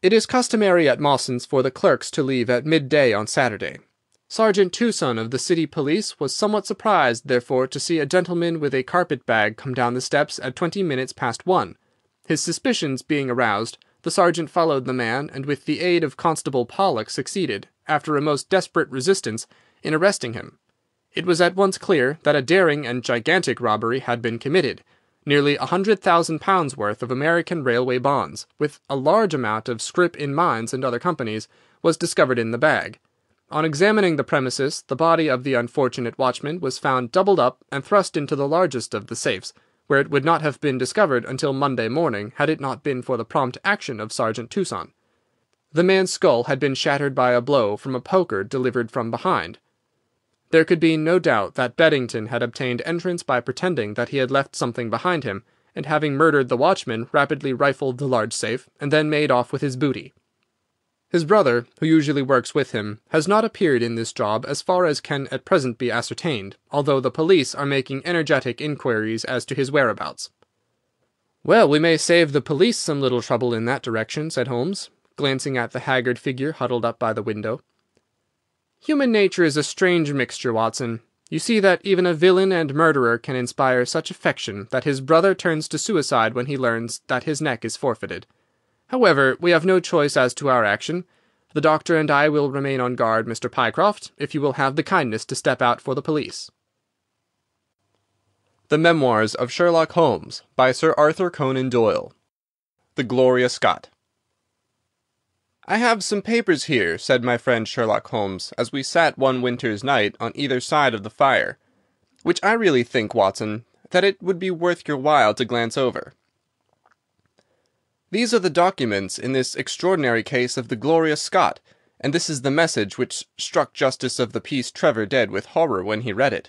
It is customary at Mawson's for the clerks to leave at midday on Saturday. Sergeant Tuson of the City Police was somewhat surprised, therefore, to see a gentleman with a carpet bag come down the steps at twenty minutes past one. His suspicions being aroused, the sergeant followed the man, and with the aid of Constable Pollock succeeded, after a most desperate resistance, in arresting him. It was at once clear that a daring and gigantic robbery had been committed. Nearly a hundred thousand pounds worth of American railway bonds, with a large amount of scrip in mines and other companies, was discovered in the bag. On examining the premises, the body of the unfortunate watchman was found doubled up and thrust into the largest of the safes, where it would not have been discovered until Monday morning had it not been for the prompt action of Sergeant Tuson. The man's skull had been shattered by a blow from a poker delivered from behind. There could be no doubt that Beddington had obtained entrance by pretending that he had left something behind him, and having murdered the watchman, rapidly rifled the large safe, and then made off with his booty. His brother, who usually works with him, has not appeared in this job as far as can at present be ascertained, although the police are making energetic inquiries as to his whereabouts. "Well, we may save the police some little trouble in that direction," said Holmes, glancing at the haggard figure huddled up by the window. "Human nature is a strange mixture, Watson. You see that even a villain and murderer can inspire such affection that his brother turns to suicide when he learns that his neck is forfeited. However, we have no choice as to our action. The doctor and I will remain on guard, Mr. Pycroft, if you will have the kindness to step out for the police." The Memoirs of Sherlock Holmes by Sir Arthur Conan Doyle. The Gloria Scott. I have some papers here, said my friend Sherlock Holmes, as we sat one winter's night on either side of the fire, which I really think, Watson, that it would be worth your while to glance over. These are the documents in this extraordinary case of the Gloria Scott, and this is the message which struck Justice of the Peace Trevor dead with horror when he read it.